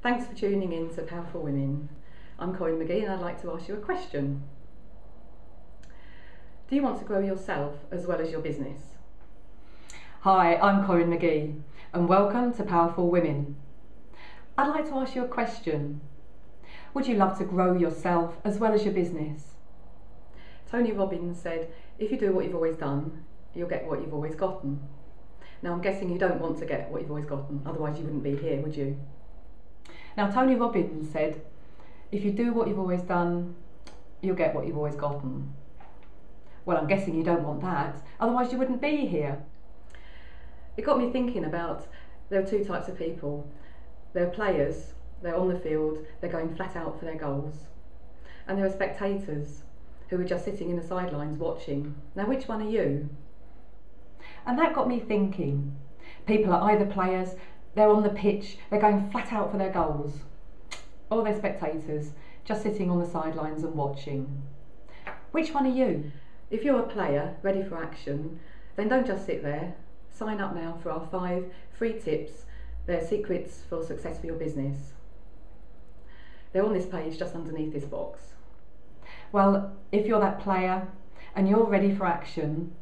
Thanks for tuning in to Powerful Women. I'm Corrine McGee and I'd like to ask you a question. Do you want to grow yourself as well as your business? Hi, I'm Corrine McGee and welcome to Powerful Women. I'd like to ask you a question. Would you love to grow yourself as well as your business? Tony Robbins said, if you do what you've always done, you'll get what you've always gotten. Now I'm guessing you don't want to get what you've always gotten, otherwise you wouldn't be here, would you? Now Tony Robbins said, if you do what you've always done, you'll get what you've always gotten. Well, I'm guessing you don't want that, otherwise you wouldn't be here. It got me thinking about there are two types of people. There are players, they're on the field, they're going flat out for their goals. And there are spectators who are just sitting in the sidelines watching. Now, which one are you? And that got me thinking. People are either players, they're on the pitch, they're going flat out for their goals, or they're spectators, just sitting on the sidelines and watching. Which one are you? If you're a player ready for action, then don't just sit there. Sign up now for our five free tips. They're secrets for success for your business. They're on this page just underneath this box. Well, if you're that player and you're ready for action,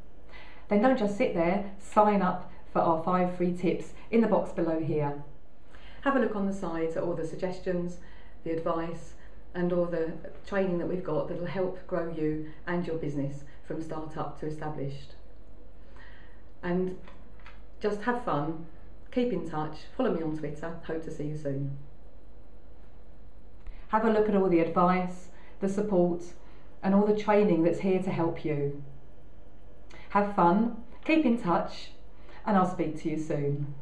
then don't just sit there, sign up for our five free tips in the box below here. Have a look on the side at all the suggestions, the advice, and all the training that we've got that will help grow you and your business from start-up to established. And just have fun, keep in touch, follow me on Twitter, hope to see you soon. Have a look at all the advice, the support, and all the training that's here to help you. Have fun, keep in touch, and I'll speak to you soon.